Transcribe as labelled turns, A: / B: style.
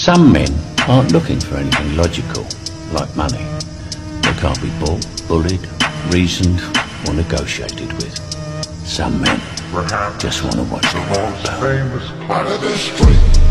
A: Some men aren't looking for anything logical, like money. They can't be bought, bullied, reasoned, or negotiated with. Some men
B: Perhaps
A: just want to watch the world
B: famous
C: planet of the street.